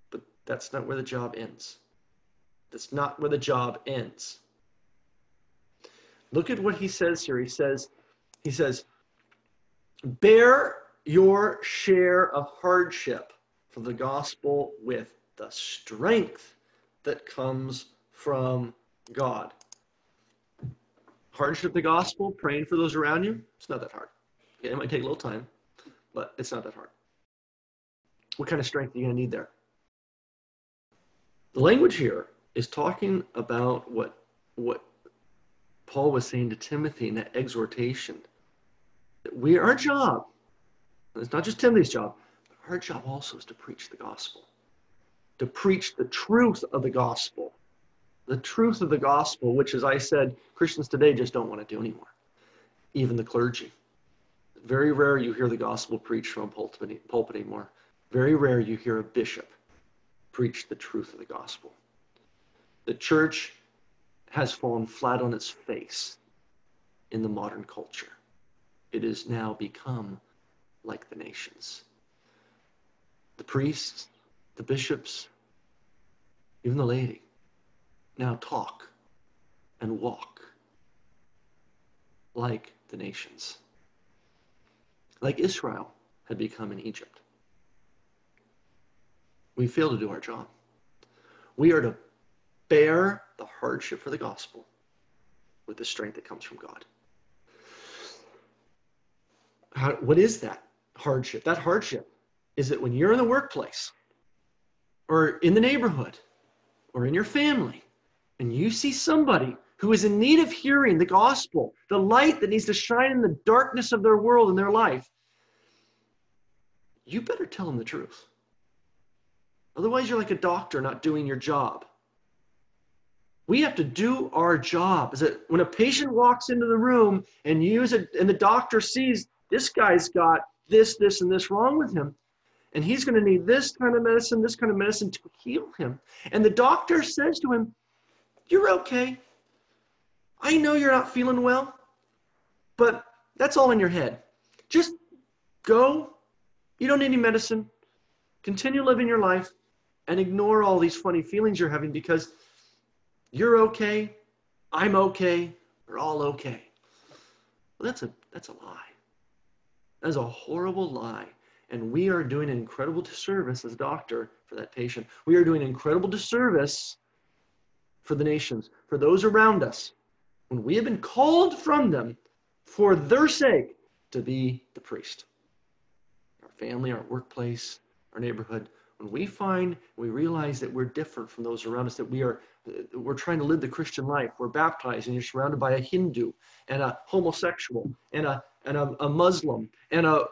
But that's not where the job ends. That's not where the job ends. Look at what he says here. He says, he says, bear your share of hardship for the gospel with the strength that comes from God hardship the gospel, praying for those around you, it's not that hard. It might take a little time, but it's not that hard. What kind of strength are you going to need there? The language here is talking about what, what Paul was saying to Timothy in that exhortation. We, our job, it's not just Timothy's job, our job also is to preach the gospel, to preach the truth of the gospel the truth of the gospel, which, as I said, Christians today just don't want to do anymore, even the clergy. Very rare you hear the gospel preached from a pulpit, pulpit anymore. Very rare you hear a bishop preach the truth of the gospel. The church has fallen flat on its face in the modern culture. It has now become like the nations. The priests, the bishops, even the laity now talk and walk like the nations, like Israel had become in Egypt. we fail to do our job. We are to bear the hardship for the gospel with the strength that comes from God. How, what is that hardship? That hardship is that when you're in the workplace or in the neighborhood or in your family and you see somebody who is in need of hearing the gospel, the light that needs to shine in the darkness of their world and their life, you better tell them the truth. Otherwise, you're like a doctor not doing your job. We have to do our job. Is that when a patient walks into the room and use it, and the doctor sees this guy's got this, this, and this wrong with him, and he's going to need this kind of medicine, this kind of medicine to heal him. And the doctor says to him, You're okay. I know you're not feeling well, but that's all in your head. Just go. You don't need any medicine. Continue living your life and ignore all these funny feelings you're having because you're okay. I'm okay. We're all okay. Well, that's a that's a lie. That is a horrible lie. And we are doing an incredible disservice as a doctor for that patient. We are doing an incredible disservice for the nations, for those around us, when we have been called from them for their sake to be the priest. Our family, our workplace, our neighborhood, when we find, we realize that we're different from those around us, that we are, we're trying to live the Christian life. We're baptized and you're surrounded by a Hindu and a homosexual and a, and a, a Muslim and a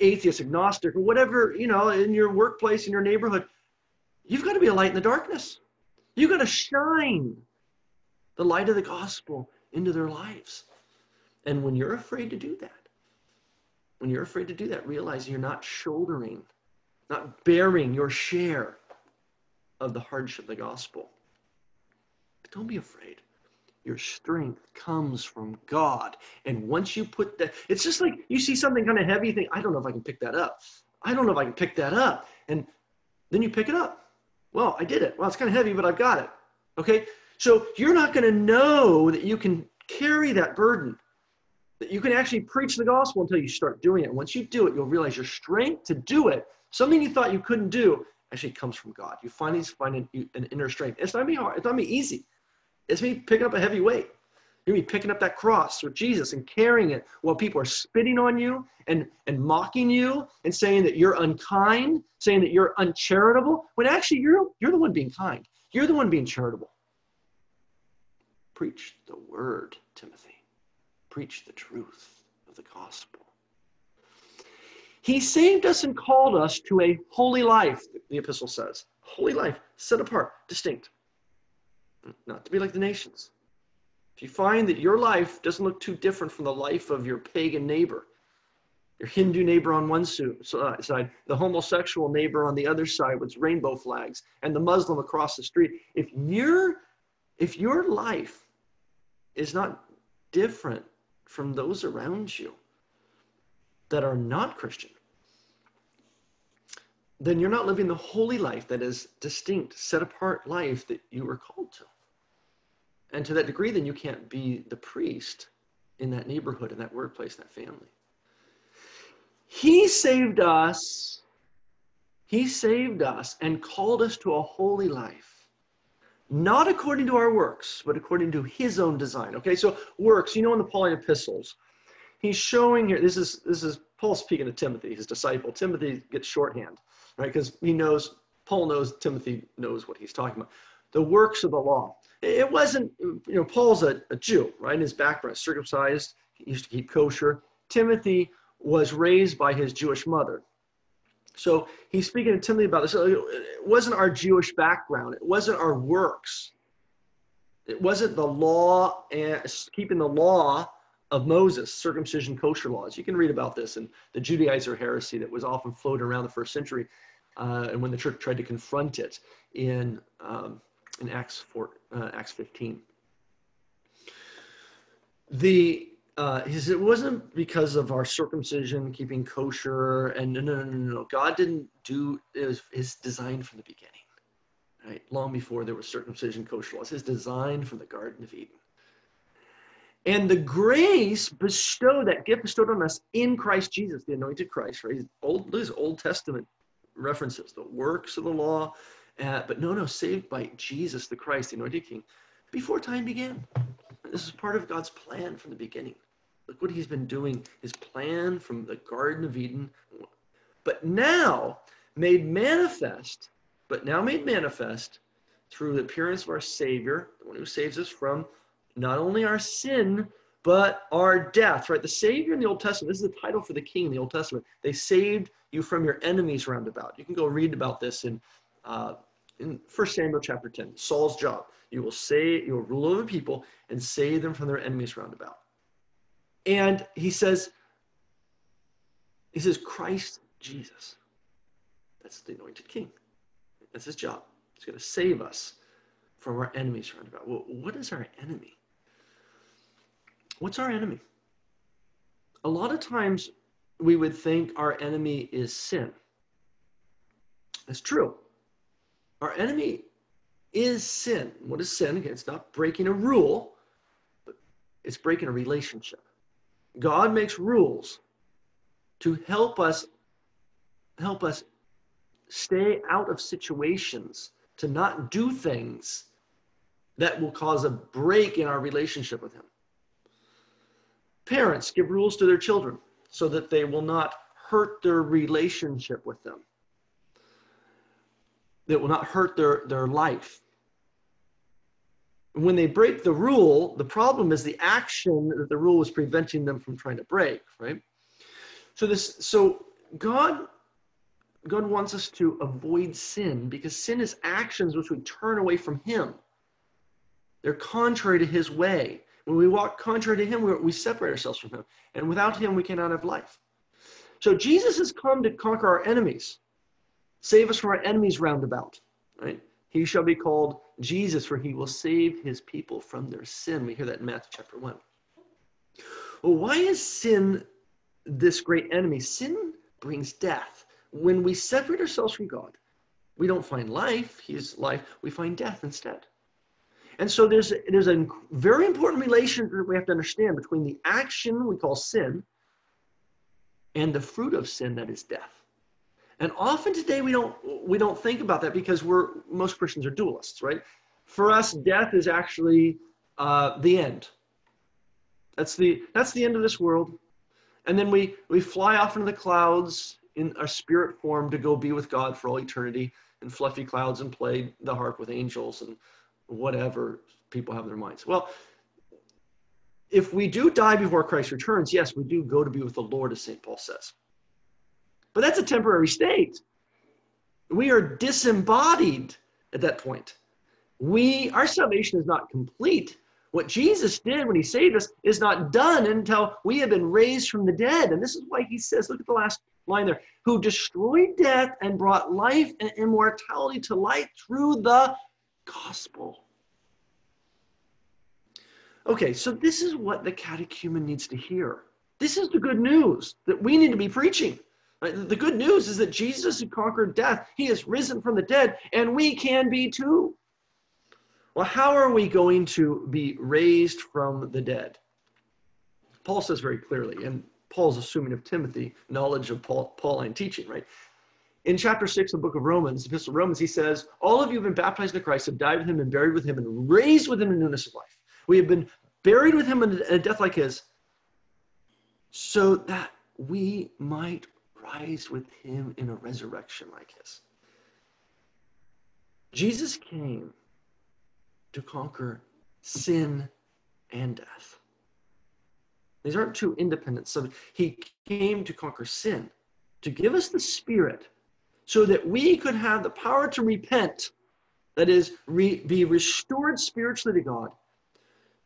atheist, agnostic, or whatever, you know, in your workplace, in your neighborhood. You've got to be a light in the darkness. You've got to shine the light of the gospel into their lives. And when you're afraid to do that, when you're afraid to do that, realize you're not shouldering, not bearing your share of the hardship of the gospel. Don't be afraid. Your strength comes from God. And once you put that, it's just like you see something kind of heavy, you think, I don't know if I can pick that up. I don't know if I can pick that up. And then you pick it up. Well, I did it. Well, it's kind of heavy, but I've got it. Okay? So you're not going to know that you can carry that burden, that you can actually preach the gospel until you start doing it. Once you do it, you'll realize your strength to do it, something you thought you couldn't do, actually comes from God. You finally find an, an inner strength. It's not be hard. It's not be easy. It's me picking up a heavy weight. You're me picking up that cross with Jesus and carrying it while people are spitting on you and, and mocking you and saying that you're unkind, saying that you're uncharitable, when actually you're, you're the one being kind. You're the one being charitable. Preach the word, Timothy. Preach the truth of the gospel. He saved us and called us to a holy life, the epistle says. Holy life, set apart, distinct. Not to be like the nations. If you find that your life doesn't look too different from the life of your pagan neighbor, your Hindu neighbor on one uh, side, the homosexual neighbor on the other side with rainbow flags, and the Muslim across the street, if your if your life is not different from those around you that are not Christian, then you're not living the holy life that is distinct, set apart life that you were called to. And to that degree, then you can't be the priest in that neighborhood, in that workplace, in that family. He saved us. He saved us and called us to a holy life, not according to our works, but according to his own design. Okay, so works, you know, in the Pauline epistles, he's showing here, this is this is Paul speaking to Timothy, his disciple. Timothy gets shorthand, right? Because he knows, Paul knows Timothy knows what he's talking about. The works of the law it wasn't, you know, Paul's a, a Jew, right? His background, circumcised, he used to keep kosher. Timothy was raised by his Jewish mother. So he's speaking to Timothy about this. It wasn't our Jewish background, it wasn't our works, it wasn't the law and keeping the law of Moses, circumcision, kosher laws. You can read about this in the Judaizer heresy that was often floated around the first century, uh, and when the church tried to confront it in um, in Acts, 4, uh, Acts 15. The uh, his, it wasn't because of our circumcision, keeping kosher, and no, no, no, no, no. God didn't do it was his design from the beginning, right? Long before there was circumcision, kosher laws, his design from the Garden of Eden. And the grace bestowed, that gift bestowed on us in Christ Jesus, the anointed Christ, right? Old, this Old Testament references the works of the law, uh, but no, no, saved by Jesus the Christ, the anointed King, before time began. This is part of God's plan from the beginning. Look what He's been doing, His plan from the Garden of Eden. But now made manifest, but now made manifest through the appearance of our Savior, the one who saves us from not only our sin, but our death, right? The Savior in the Old Testament, this is the title for the king in the Old Testament. They saved you from your enemies roundabout. You can go read about this in, uh, in 1 Samuel chapter 10, Saul's job. You will say, you will rule over people and save them from their enemies round about. And he says, he says, Christ Jesus. That's the anointed king. That's his job. He's going to save us from our enemies round about. Well, what is our enemy? What's our enemy? A lot of times we would think our enemy is sin. That's true. Our enemy is sin. What is sin? Again, it's not breaking a rule, but it's breaking a relationship. God makes rules to help us help us stay out of situations, to not do things that will cause a break in our relationship with him. Parents give rules to their children so that they will not hurt their relationship with them. That will not hurt their, their life. When they break the rule, the problem is the action that the rule was preventing them from trying to break, right? So this so God God wants us to avoid sin because sin is actions which we turn away from him. They're contrary to his way. When we walk contrary to him, we, we separate ourselves from him. And without him, we cannot have life. So Jesus has come to conquer our enemies, save us from our enemies roundabout. Right? He shall be called Jesus, for he will save his people from their sin. We hear that in Matthew chapter 1. Well, why is sin this great enemy? Sin brings death. When we separate ourselves from God, we don't find life, His life, we find death instead. And so there's, there's a very important relationship we have to understand between the action we call sin and the fruit of sin that is death. And often today we don't we don't think about that because we're most Christians are dualists, right? For us, death is actually uh, the end. That's the that's the end of this world, and then we we fly off into the clouds in our spirit form to go be with God for all eternity in fluffy clouds and play the harp with angels and whatever people have in their minds. Well, if we do die before Christ returns, yes, we do go to be with the Lord, as St. Paul says. But that's a temporary state. We are disembodied at that point. We our salvation is not complete. What Jesus did when he saved us is not done until we have been raised from the dead. And this is why he says, look at the last line there, who destroyed death and brought life and immortality to light through the gospel. Okay, so this is what the catechumen needs to hear. This is the good news that we need to be preaching. The good news is that Jesus has conquered death. He has risen from the dead, and we can be too. Well, how are we going to be raised from the dead? Paul says very clearly, and Paul's assuming of Timothy knowledge of Paul, Pauline teaching, right? in chapter 6 of the book of Romans, Epistle of Romans, he says, All of you have been baptized into Christ, have died with him and buried with him and raised with him in newness of life. We have been buried with him in a death like his, so that we might rise with him in a resurrection like his. Jesus came to conquer sin and death. These aren't two independent subjects. He came to conquer sin, to give us the Spirit so that we could have the power to repent, that is, re, be restored spiritually to God,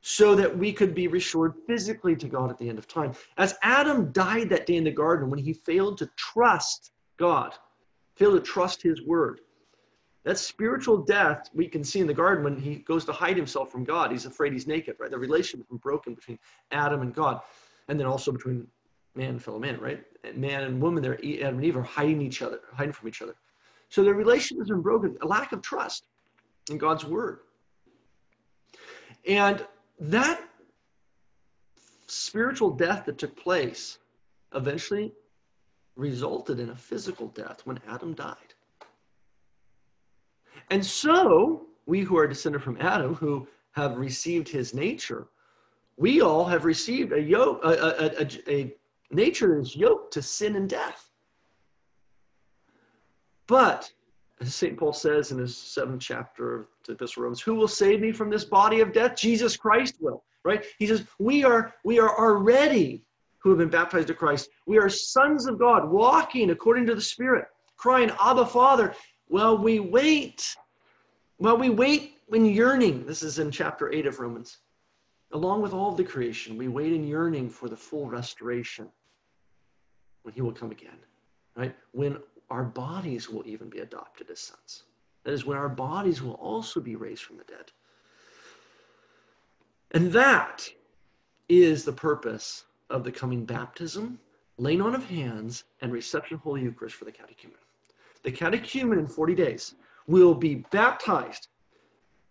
so that we could be restored physically to God at the end of time. As Adam died that day in the garden when he failed to trust God, failed to trust his word. That spiritual death we can see in the garden when he goes to hide himself from God. He's afraid he's naked, right? The relationship broken between Adam and God, and then also between man and fellow man, right? man and woman there, Adam and Eve, are hiding each other, hiding from each other. So their relationship has been broken, a lack of trust in God's word. And that spiritual death that took place eventually resulted in a physical death when Adam died. And so, we who are descended from Adam, who have received his nature, we all have received a yoke, a, a, a, a nature that is yoked to sin and death. But, as St. Paul says in his seventh chapter of the Epistle Romans, who will save me from this body of death? Jesus Christ will, right? He says, we are, we are already who have been baptized to Christ. We are sons of God, walking according to the Spirit, crying, Abba, Father. while we wait. while we wait in yearning. This is in chapter 8 of Romans. Along with all of the creation, we wait in yearning for the full restoration when he will come again, right? When our bodies will even be adopted as sons. That is, when our bodies will also be raised from the dead. And that is the purpose of the coming baptism, laying on of hands, and reception of Holy Eucharist for the catechumen. The catechumen in 40 days will be baptized,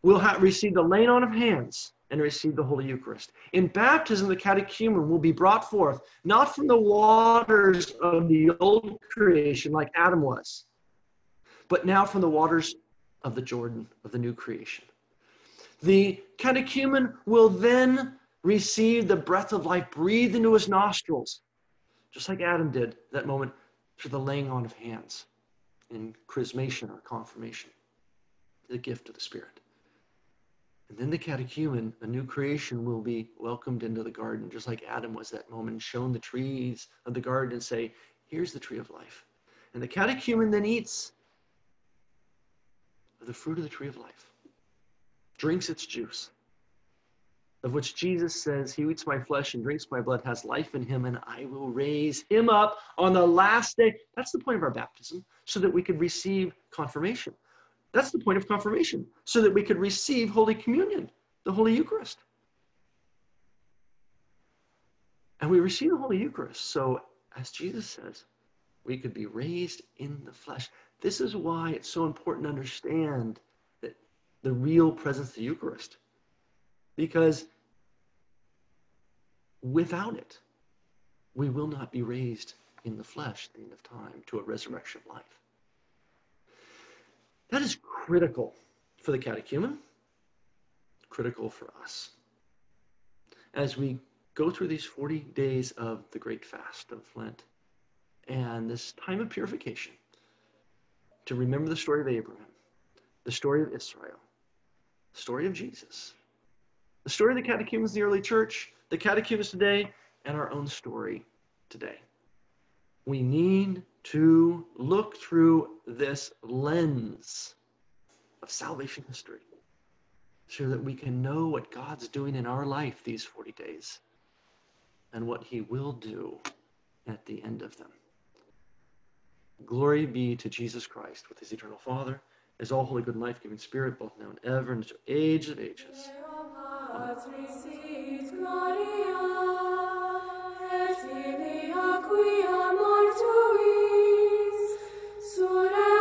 will have received the laying on of hands, and receive the Holy Eucharist. In baptism, the catechumen will be brought forth, not from the waters of the old creation like Adam was, but now from the waters of the Jordan, of the new creation. The catechumen will then receive the breath of life breathed into his nostrils, just like Adam did that moment through the laying on of hands in chrismation or confirmation, the gift of the Spirit. And then the catechumen, a new creation, will be welcomed into the garden, just like Adam was that moment, shown the trees of the garden and say, Here's the tree of life. And the catechumen then eats of the fruit of the tree of life, drinks its juice, of which Jesus says, He who eats my flesh and drinks my blood has life in him, and I will raise him up on the last day. That's the point of our baptism, so that we could receive confirmation. That's the point of confirmation, so that we could receive Holy Communion, the Holy Eucharist. And we receive the Holy Eucharist, so as Jesus says, we could be raised in the flesh. This is why it's so important to understand that the real presence of the Eucharist. Because without it, we will not be raised in the flesh at the end of time to a resurrection life. That is critical for the catechumen, critical for us. As we go through these 40 days of the great fast of Lent and this time of purification, to remember the story of Abraham, the story of Israel, the story of Jesus, the story of the catechumens of the early church, the catechumens today, and our own story today. We need to look through this lens of salvation history so that we can know what God's doing in our life these 40 days and what he will do at the end of them. Glory be to Jesus Christ with his eternal Father, his all holy, good, and life giving Spirit, both now and ever, and to age of ages. Patris Jesuis, sura